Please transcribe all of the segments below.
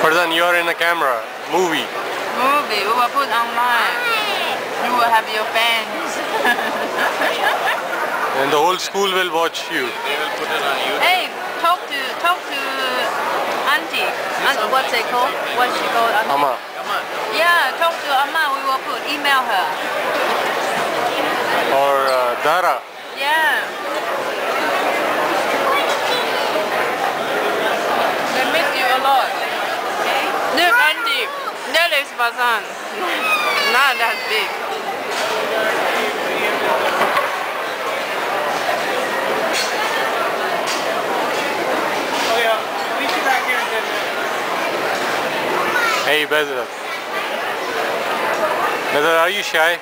Farzan, you are in a camera. Movie. Movie, we will put online. You will have your fans. And the whole school will watch you. They will put it on YouTube. hey, talk to talk to auntie. Aunt, what's it called? What's she called? Auntie? Amma. Come. Yeah, talk to Amma. We will put email her. Or uh, Dara. Yeah. They miss you a lot. Look, Andy, that is Bazan. Not that big. Yeah. Meet you back here in 10 minutes. Hey, Behzad. Behzad, are you shy?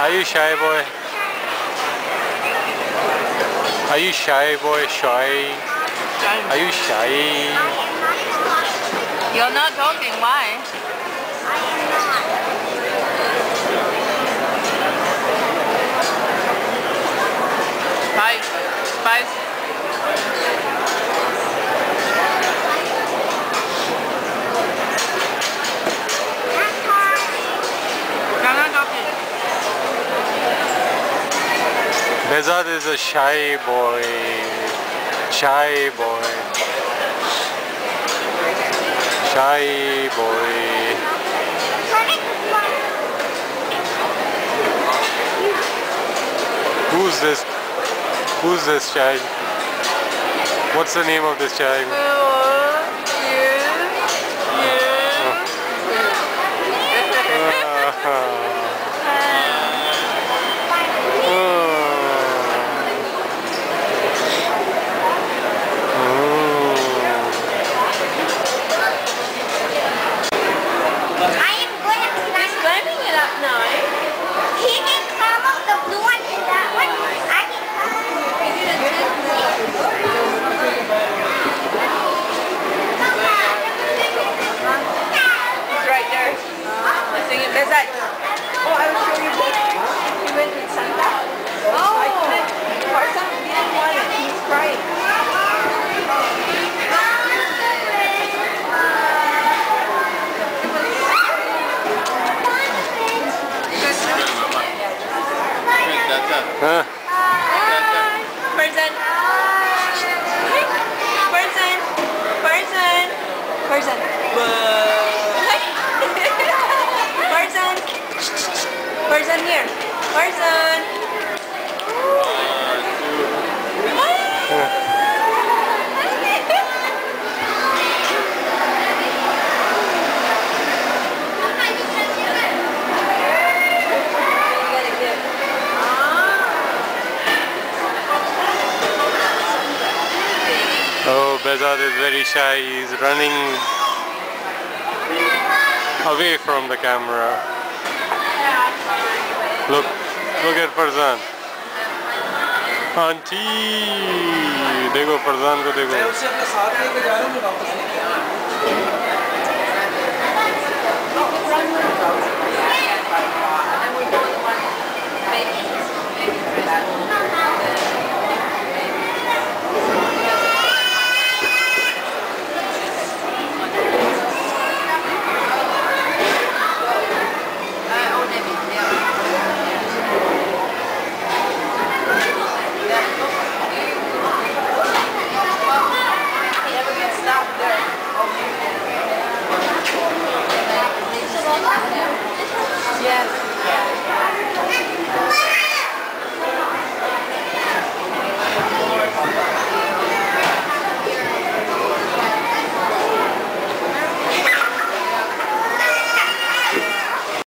Are you shy, boy? Are you shy, boy? Shy? Are you shy? You're not talking. Why? Talking. Behzad is a shy boy. Shy boy. Shy boy. Who's this? Who's this child? What's the name of this child? That's. Person. Person. Person. Person. Person. Person here. Person. Oh, Bezat is very shy. He's running away from the camera. Look, look at Farzan. Auntie, देखो फरजान को देखो